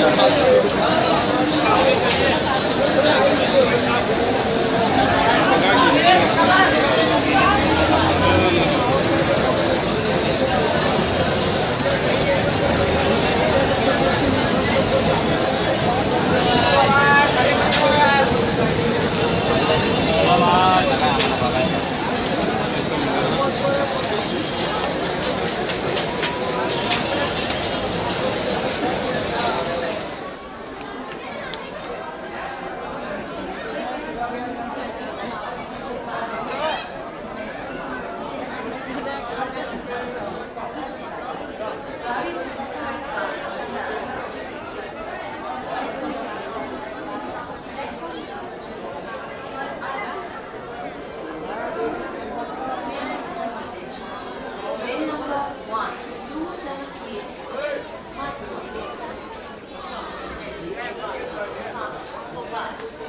감사합니다.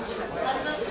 始まって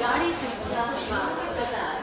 गाड़ी से